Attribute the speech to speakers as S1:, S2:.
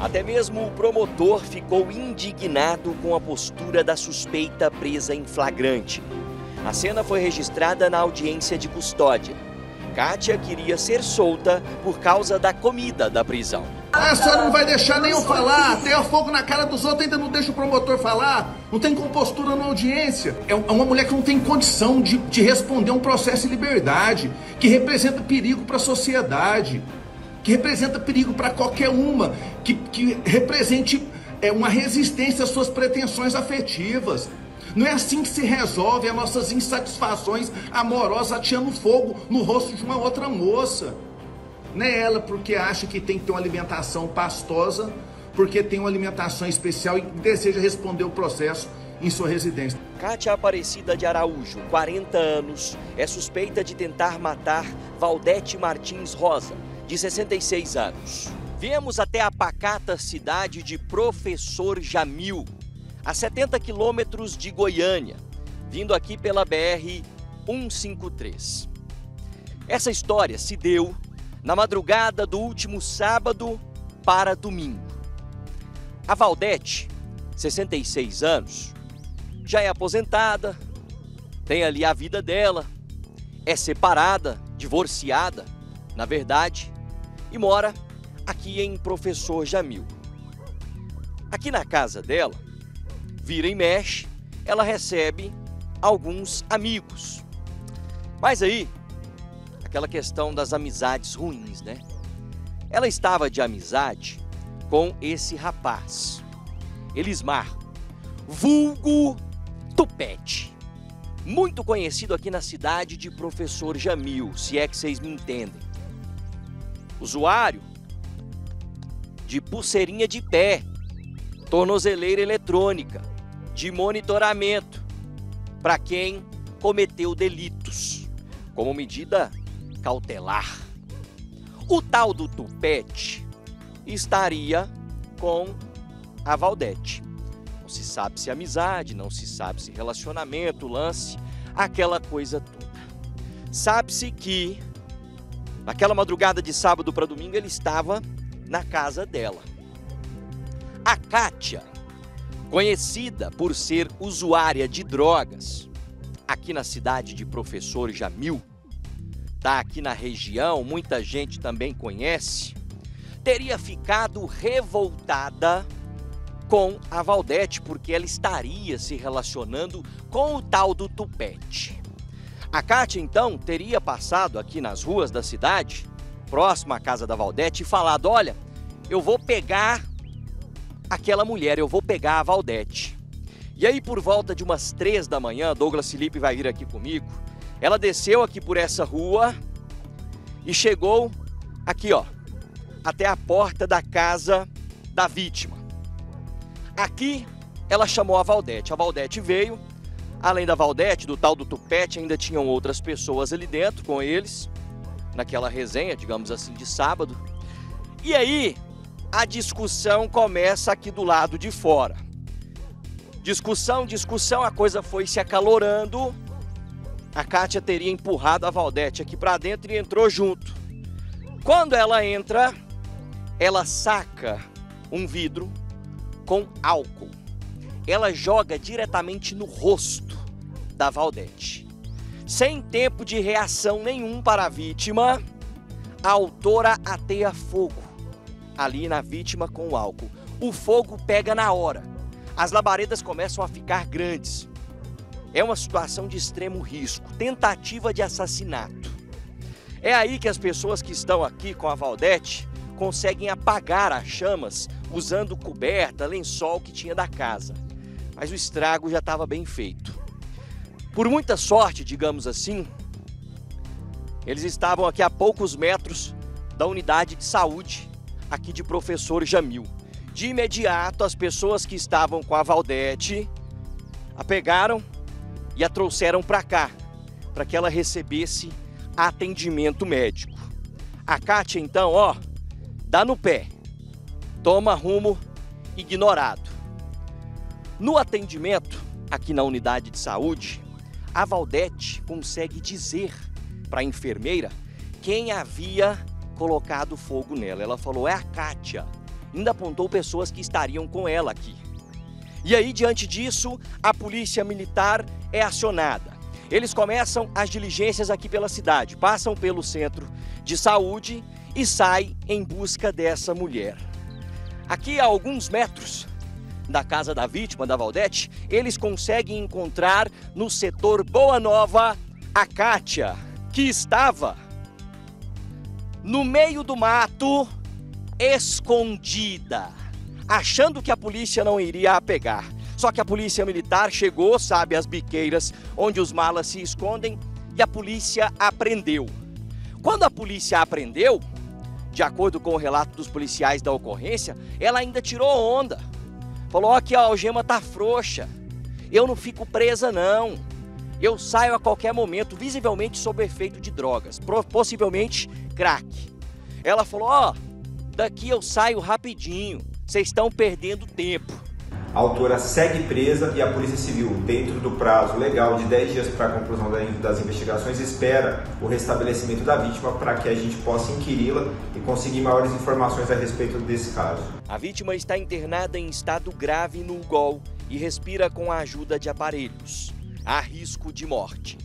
S1: Até mesmo o promotor ficou indignado com a postura da suspeita presa em flagrante. A cena foi registrada na audiência de custódia. Kátia queria ser solta por causa da comida da prisão.
S2: A senhora não vai deixar nem eu falar, tem fogo na cara dos outros, ainda não deixa o promotor falar, não tem compostura na audiência. É, é uma mulher que não tem condição de, de responder um processo em liberdade, que representa perigo para a sociedade, que representa perigo para qualquer uma, que, que represente é, uma resistência às suas pretensões afetivas. Não é assim que se resolve as nossas insatisfações amorosas ateando fogo no rosto de uma outra moça. Não é ela porque acha que tem que ter uma alimentação pastosa, porque tem uma alimentação especial e deseja responder o processo em sua residência.
S1: Kátia Aparecida de Araújo, 40 anos, é suspeita de tentar matar Valdete Martins Rosa, de 66 anos. Viemos até a pacata cidade de Professor Jamil, a 70 quilômetros de Goiânia, vindo aqui pela BR 153. Essa história se deu na madrugada do último sábado para domingo. A Valdete, 66 anos, já é aposentada, tem ali a vida dela, é separada, divorciada, na verdade, e mora aqui em Professor Jamil. Aqui na casa dela, vira e mexe, ela recebe alguns amigos. Mas aí, aquela questão das amizades ruins, né? Ela estava de amizade com esse rapaz, Elismar, vulgo Tupete, muito conhecido aqui na cidade de Professor Jamil, se é que vocês me entendem. Usuário de pulseirinha de pé, tornozeleira eletrônica, de monitoramento para quem cometeu delitos, como medida cautelar. O tal do Tupete estaria com a Valdete. Não se sabe se amizade, não se sabe se relacionamento, lance, aquela coisa toda. Sabe-se que naquela madrugada de sábado para domingo ele estava na casa dela. A Kátia conhecida por ser usuária de drogas, aqui na cidade de Professor Jamil, tá aqui na região, muita gente também conhece, teria ficado revoltada com a Valdete porque ela estaria se relacionando com o tal do Tupete. A Kátia então teria passado aqui nas ruas da cidade, próxima à casa da Valdete, e falado: Olha, eu vou pegar aquela mulher, eu vou pegar a Valdete. E aí, por volta de umas três da manhã, Douglas Felipe vai vir aqui comigo. Ela desceu aqui por essa rua e chegou aqui, ó, até a porta da casa da vítima. Aqui ela chamou a Valdete. A Valdete veio. Além da Valdete, do tal do Tupete, ainda tinham outras pessoas ali dentro com eles, naquela resenha, digamos assim, de sábado. E aí, a discussão começa aqui do lado de fora. Discussão, discussão, a coisa foi se acalorando. A Kátia teria empurrado a Valdete aqui para dentro e entrou junto. Quando ela entra, ela saca um vidro com álcool. Ela joga diretamente no rosto da Valdete. Sem tempo de reação nenhum para a vítima, a autora ateia fogo ali na vítima com o álcool. O fogo pega na hora. As labaredas começam a ficar grandes. É uma situação de extremo risco, tentativa de assassinato. É aí que as pessoas que estão aqui com a Valdete conseguem apagar as chamas usando coberta, lençol que tinha da casa. Mas o estrago já estava bem feito. Por muita sorte, digamos assim, eles estavam aqui a poucos metros da unidade de saúde aqui de professor Jamil. De imediato, as pessoas que estavam com a Valdete a pegaram e a trouxeram para cá, para que ela recebesse atendimento médico. A Kátia, então, ó, dá no pé, toma rumo ignorado. No atendimento, aqui na unidade de saúde, a Valdete consegue dizer para a enfermeira quem havia colocado fogo nela. Ela falou: é a Kátia. ainda apontou pessoas que estariam com ela aqui. E aí, diante disso, a polícia militar é acionada. Eles começam as diligências aqui pela cidade, passam pelo centro de saúde e saem em busca dessa mulher. Aqui a alguns metros da casa da vítima, da Valdete, eles conseguem encontrar no setor Boa Nova a Kátia, que estava no meio do mato, escondida, achando que a polícia não iria a pegar. Só que a polícia militar chegou, sabe, as biqueiras onde os malas se escondem e a polícia apreendeu. Quando a polícia apreendeu, de acordo com o relato dos policiais da ocorrência, ela ainda tirou onda. Falou: aqui a algema tá frouxa. Eu não fico presa, não. Eu saio a qualquer momento, visivelmente sob efeito de drogas, possivelmente crack. Ela falou: Ó, daqui eu saio rapidinho. Vocês estão perdendo tempo.
S3: A autora segue presa e a Polícia Civil, dentro do prazo legal de 10 dias para a conclusão das investigações, espera o restabelecimento da vítima para que a gente possa inquiri-la e conseguir maiores informações a respeito desse caso.
S1: A vítima está internada em estado grave no UGOL e respira com a ajuda de aparelhos. Há risco de morte.